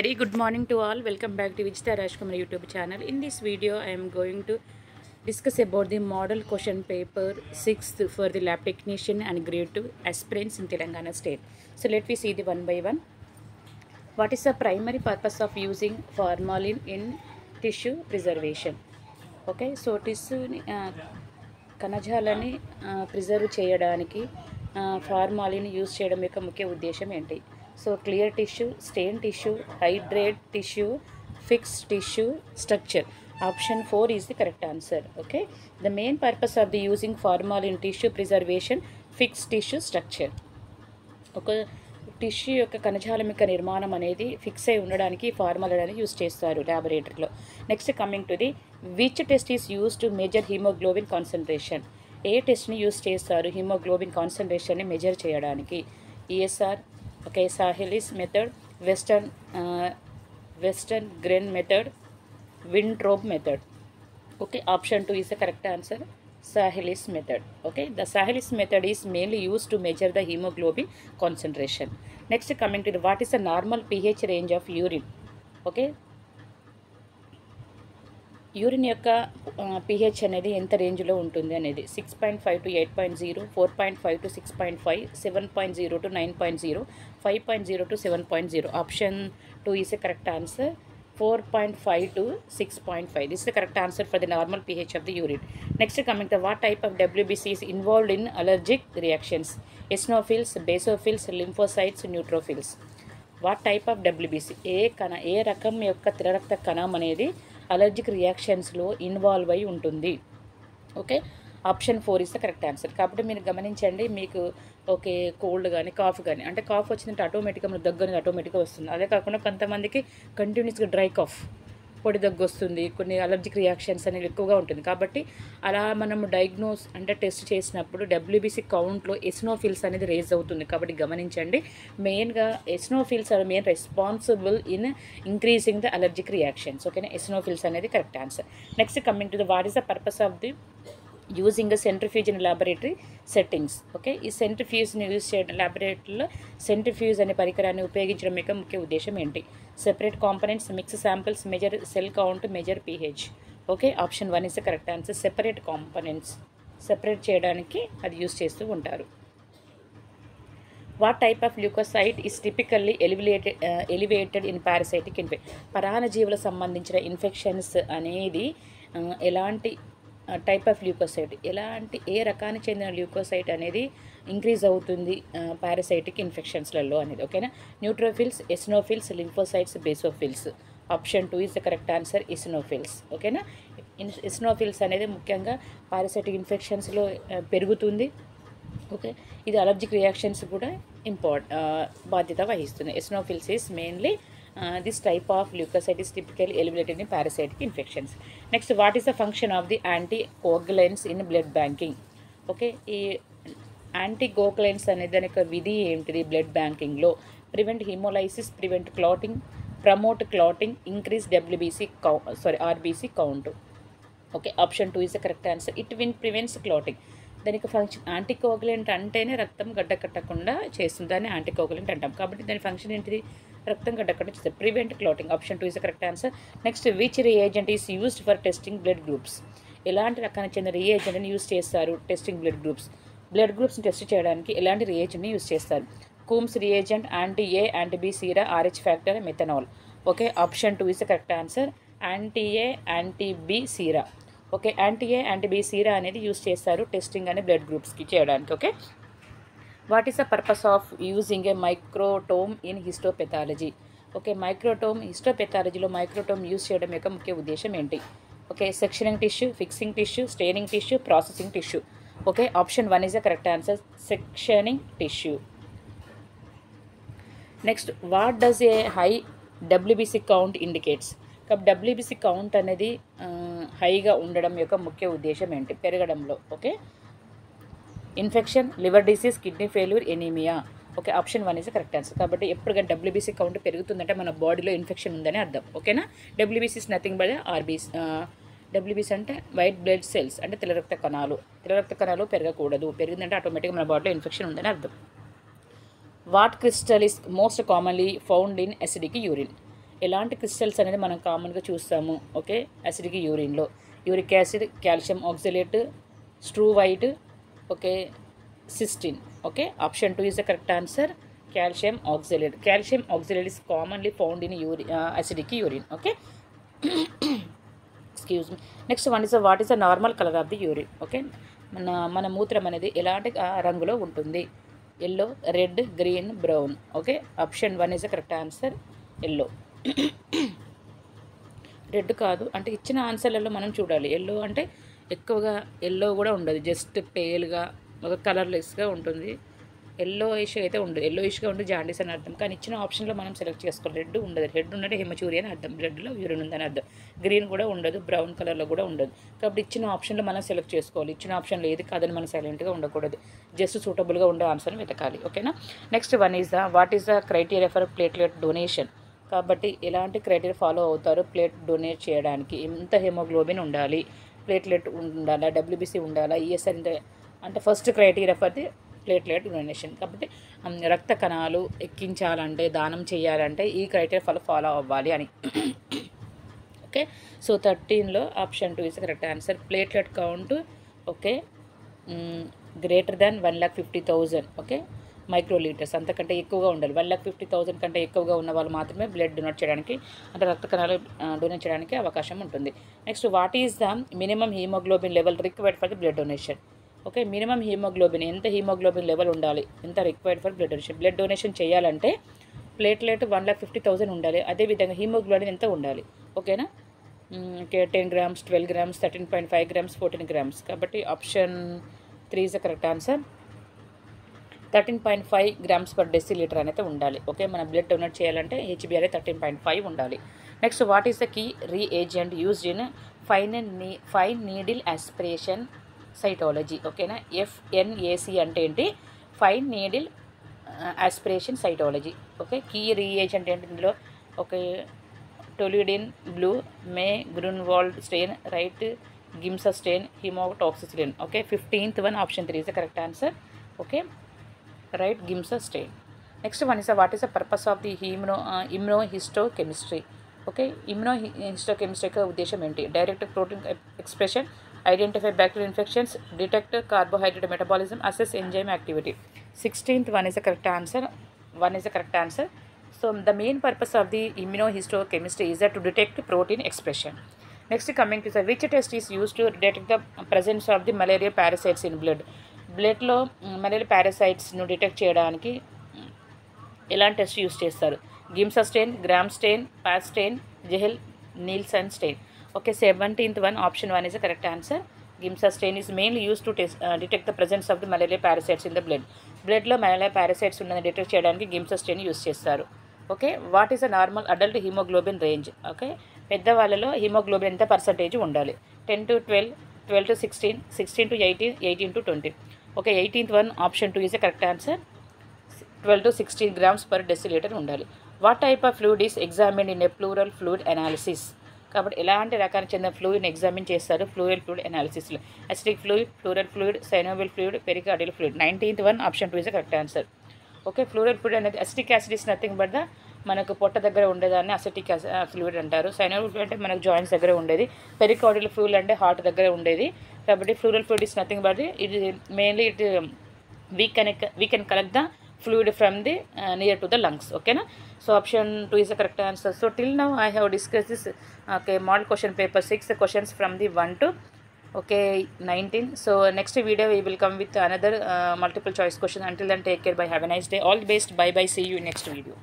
Very good morning to all welcome back to Vijitha Raj Kumar YouTube channel in this video I'm going to discuss about the model question paper sixth for the lab technician and grade two aspirants in Telangana state so let we see the one by one what is the primary purpose of using formalin in tissue preservation okay so టిష్యూని కణజాలని preserve చేయడానికి formalin use చేయడం యొక్క ముఖ్య ఉద్దేశం ఏంటి? So clear tissue stain tissue hydrate tissue fix tissue structure option four is the correct answer okay the main purpose of the using formalin tissue preservation fix tissue structure ఒక tissue యొక్క కణజాలం యొక్క నిర్మాణం అనేది ఫిక్స్ అయి ఉండడానికి formal అనేది use చేస్తారు ల్యాబొరేటరీలో next coming to the which test is use to measure haemoglobin concentration ఏ టెస్ట్ని యూస్ చేస్తారు హిమోగ్లోబిన్ కాన్సన్ట్రేషన్ని మెజర్ చేయడానికి? ESR okay sahelis method western uh, western grain method wind winthrop method okay option 2 is the correct answer sahelis method okay the sahelis method is mainly used to measure the hemoglobin concentration next coming to the, what is the normal ph range of urine okay urine యొక్క pH అనేది ఎంత రేంజ్లో ఉంటుంది అనేది? Six point five to eight point zero four point five to six point five seven point zero to nine point zero five point zero to seven point zero. Option two is a correct answer. Four point five to six point five. This the correct answer for the normal pH of the urine next coming the what type of WBC is in allergic reactions eosinophils basophils lymphocytes neutrophils what type of WBC ఏ కణ ఏ రకం యొక్క తిరరక్త కణం అనేది allergic రియాక్షన్స్లో involve అయి ఉంటుంది. Okay option four is the correct answer కాబట్టి మీరు గమనించండి మీకు ఓకే కోల్డ్ కానీ కాఫ్ కానీ అంటే కాఫ్ వచ్చిందంటే ఆటోమేటిక్గా మన దగ్గర ఆటోమేటిక్గా వస్తుంది. అదే కాకుండా కొంతమందికి కంటిన్యూస్గా డ్రై కాఫ్ పొడి దగ్గు వస్తుంది కొన్ని అలర్జిక్ రియాక్షన్స్ అనేవి ఎక్కువగా ఉంటుంది. కాబట్టి అలా మనం డయాగ్నోస్ అంటే టెస్ట్ చేసినప్పుడు డబ్ల్యూబీసీ కౌంట్లో ఎస్నోఫిల్స్ అనేది రేజ్ అవుతుంది. కాబట్టి గమనించండి మెయిన్గా eosinophils are main responsible in increasing the allergic reactions ఓకేనా ఎస్నోఫిల్స్ అనేది correct answer next coming to the what is the purpose of the using centrifuge in laboratory settings okay ఈ సెంట్రిఫ్యూజ్ని యూజ్ చేయడం ల్యాబొరేటరీలో సెంట్రిఫ్యూజ్ అనే పరికరాన్ని ఉపయోగించడం యొక్క ముఖ్య ఉద్దేశం ఏంటి? Separate components mix samples measure cell count measure pH okay option one is the correct answer separate components separate చేయడానికి అది యూజ్ చేస్తూ ఉంటారు. What type of leukocyte is typically elevated elevated in parasitic ఇన్ఫె పరాణజీవులకు సంబంధించిన ఇన్ఫెక్షన్స్ అనేది uh, ఎలాంటి type of leukocyte ఎలాంటి ఏ రకానికి చెందిన ల్యూకోసైట్ అనేది ఇంక్రీజ్ అవుతుంది పారాసైటిక్ ఇన్ఫెక్షన్స్లలో అనేది ఓకేనా neutrophils eosinophils lymphocytes basophils option two is the correct answer eosinophils ఓకేనా ఇస్నోఫిల్స్ అనేది ముఖ్యంగా పారాసైటిక్ ఇన్ఫెక్షన్స్లో పెరుగుతుంది ఓకే ఇది అలర్జిక్ రియాక్షన్స్ కూడా ఇంపార్ట్ బాధ్యత వహిస్తుంది. Eosinophils is mainly this type of leukocyte is typical eliminated in parasitic infections next what is the function of the anticoagulants in blood banking okay ఈ యాంటీ కోగ్లైన్స్ అనే దాని యొక్క విధి ఏంటిది బ్లడ్ బ్యాంకింగ్లో prevent hemolysis prevent clotting promote clotting increase WBC cow sorry RBC count okay option two is the correct answer it win prevents clotting దానికి function anticoagulant అంటేనే రక్తం గడ్డ కట్టకుండా చేస్తుంది దాన్ని యాంటీకోగులెంట్ అంటాం. కాబట్టి దాని ఫంక్షన్ ఏంటిది? రక్తం గడ్డకుండా prevent clotting. Option two is correct answer next which reagent is used for testing blood groups ఎలాంటి రకానికి చెందిన రియేజెంట్ని యూస్ చేస్తారు? టెస్టింగ్ బ్లడ్ గ్రూప్స్ బ్లడ్ గ్రూప్స్ని టెస్ట్ చేయడానికి ఎలాంటి రియేజెంట్ని యూస్ చేస్తారు? Coombs reagent anti A anti B sera Rh factor methanol okay option two is correct answer anti A anti B sera okay anti A anti B sera అనేది use చేస్తారు testing అనే blood గ్రూప్స్కి చేయడానికి. Okay what is the purpose of using a microtome in histopathology okay microtome హిస్టోపెథాలజీలో microtome use చేయడం యొక్క ముఖ్య ఉద్దేశం ఏంటి? Okay sectioning tissue fixing tissue staining tissue processing tissue okay option one is the correct answer sectioning tissue next what does a high WBC count indicates కాబట్టి WBC count అనేది హైగా ఉండడం యొక్క ముఖ్య ఉద్దేశం ఏంటి? పెరగడంలో. Okay infection liver disease kidney failure anaemia. Okay option one is correct answer కాబట్టి ఎప్పుడు కానీ డబ్ల్యూబీసీ కౌంట్ పెరుగుతుందంటే మన బాడీలో ఇన్ఫెక్షన్ ఉందని అర్థం. ఓకేనా? WBC is nothing but RBCs WBC అంటే వైట్ బ్లడ్ సెల్స్ అంటే తెల్ల రక్త కణాలు. తెల్ల రక్త కణాలు పెరగకూడదు. పెరిగిందంటే ఆటోమేటిక్గా మన బాడీలో ఇన్ఫెక్షన్ ఉందని అర్థం. What crystal is most commonly found in acidic urine ఎలాంటి క్రిస్టల్స్ అనేది మనం కామన్గా చూస్తాము? Okay acidic యూరిన్లో uric acid calcium oxalate struvite okay cystine. Okay option two is the correct answer. Calcium oxalate calcium oxalate is commonly found in Yuri acidic urine okay? Excuse me next one is what is the normal colour of the urine okay? మన మన మూత్రం అనేది ఎలాంటి రంగులో ఉంటుంది? Yellow red green brown okay? Option one is the correct answer yellow red కాదు. అంటే ఇచ్చిన ఆన్సర్లలో మనం చూడాలి. ఎల్లో అంటే ఎక్కువగా ఎల్లో కూడా ఉండదు. జస్ట్ పేల్గా ఒక కలర్లెస్గా ఉంటుంది. ఎల్లో ఇష్యూ అయితే ఉండదు. ఎల్లో ఇష్యూగా ఉండి జాండీస్ అని అర్థం. కానీ ఇచ్చిన ఆప్షన్లో మనం సెలెక్ట్ చేసుకోవాలి. రెడ్ ఉండదు. రెడ్ ఉన్నట్టు హెమచూరి అని అర్థం. రెడ్లో యూరిన్ ఉందని అర్థం. గ్రీన్ కూడా ఉండదు. బ్రౌన్ కలర్లో కూడా ఉండదు. కాబట్టి ఇచ్చిన ఆప్షన్లో మనం సెలెక్ట్ చేసుకోవాలి. ఇచ్చిన ఆప్షన్లో ఏది కాదని మనం సైలెంట్గా ఉండకూడదు. జస్ట్ సూటబుల్గా ఉండే ఆన్సర్ని వెతకాలి. ఓకేనా next one is the what is the criteria for platelet donation కాబట్టి ఎలాంటి క్రైటీరియా ఫాలో అవుతారు ప్లేట్ డొనేట్ చేయడానికి? ఎంత హెమోగ్లోబిన్ ఉండాలి? ప్లేట్లెట్ ఉండాలా డబ్ల్యూబీసీ ఉండాలా ఈఎస్ఆర్ ఇంత అంటే first criteria for the platelet donation. కాబట్టి రక్త కణాలు ఎక్కించాలంటే దానం చేయాలంటే ఈ క్రైటీరియా ఫాలో ఫాలో అవ్వాలి అని. Okay? So థర్టీన్లో option two is correct answer. Platelet count okay? Greater than one lakh fifty thousand. Okay? Microlitres అంతకంటే ఎక్కువగా ఉండాలి. వన్ ల్యాక్ ఫిఫ్టీ థౌసండ్ కంటే ఎక్కువగా ఉన్న వాళ్ళు మాత్రమే బ్లడ్ డొనేట్ చేయడానికి అంటే రక్త కణాలు డొనేట్ చేయడానికి అవకాశం ఉంటుంది. Next what is the minimum haemoglobin level required for the blood donation? Okay minimum haemoglobin ఎంత హీమోగ్లోబిన్ లెవెల్ ఉండాలి ఎంత required for blood donation? Blood donation చేయాలంటే platelet one lakh fifty thousand ఉండాలి అదేవిధంగా హీమోగ్లోబిన్ ఎంత ఉండాలి? ఓకేనా? Okay ten grams twelve grams thirteen point five grams fourteen grams. కాబట్టి option three is the correct answer. Thirteen point five grams per decilitre అనేది ఉండాలి. Okay? మన బ్లడ్ డొనేట్ చేయాలంటే హెచ్బిఆర్ థర్టీన్ పాయింట్ ఫైవ్ ఉండాలి. Next what is the key reagent used in fine knee fine needle aspiration cytology. ఓకేనా? FNAC అంటే ఏంటి? Fine needle aspiration cytology. Okay? Key reagent ఏంటి ఇందులో? Okay? Toluidine blue May Grunwald stain Wright Giemsa stain haematoxylin. Okay? Fifteenth one option three. Is the correct answer? Okay? Wright Giemsa stain next one is what is the purpose of the immuno immunohistochemistry okay immunohistochemistry యొక్క ఉద్దేశం ఏంటి direct protein expression identify bacterial infections detect carbohydrate metabolism assess enzyme activity sixteenth one is the correct answer one is the correct answer so the main purpose of the immunohistochemistry is that to detect protein expression. Next, coming to the which test is used to detect the presence of the malaria parasites in blood. బ్లడ్లో malaria పారాసైట్స్ను detect చేయడానికి ఎలాంటి test use చేస్తారు? Giemsa stain Gram stain PAS stain Ziehl Neelsen stain. Okay seventeenth one option one is the correct answer Giemsa stain is mainly use to test detect the presence of the malaria parasites in the blood బ్లడ్లో malaria parasites ఉన్నది detect చేయడానికి Giemsa stain use చేస్తారు. Okay what is the normal adult haemoglobin range okay పెద్దవాళ్ళలో haemoglobin ఎంత percentage ఉండాలి? Ten to twelve twelve to sixteen sixteen to eighteen eighteen to twenty. Okay eighteenth one option two is a correct answer twelve to sixteen grams per decilitre ఉండాలి. What type of fluid is examine in a pleural fluid analysis కాబట్టి ఎలాంటి రకానికి చెందిన ఫ్లూయిడ్ని examine చేస్తారు pleural fluid అనాలిసిస్లో acidic fluid pleural fluid synovial fluid pericardial fluid nineteenth one option two is correct answer okay pleural fluid అనేది acetic acid is nothing but the మనకు పొట్ట దగ్గర ఉండేదాన్ని అసిటిక్ ఫ్లూయిడ్ అంటారు. సైనోబిల్ ఫ్లూయిడ్ అంటే మనకు జాయింట్స్ దగ్గర ఉండేది. పెరికార్డియల్ ఫ్లూయిడ్ అంటే హార్ట్ దగ్గర ఉండేది. కాబట్టి pleural fluid is nothing but ఇది mainly it we can we can collect the fluid from the uh, near to the lungs okay na so option 2 is the correct answer so till now i have discussed this okay model question paper 6 the questions from the 1 to okay 19 so next video we will come with another uh, multiple choice question until then take care bye have a nice day all the best bye bye see you in next video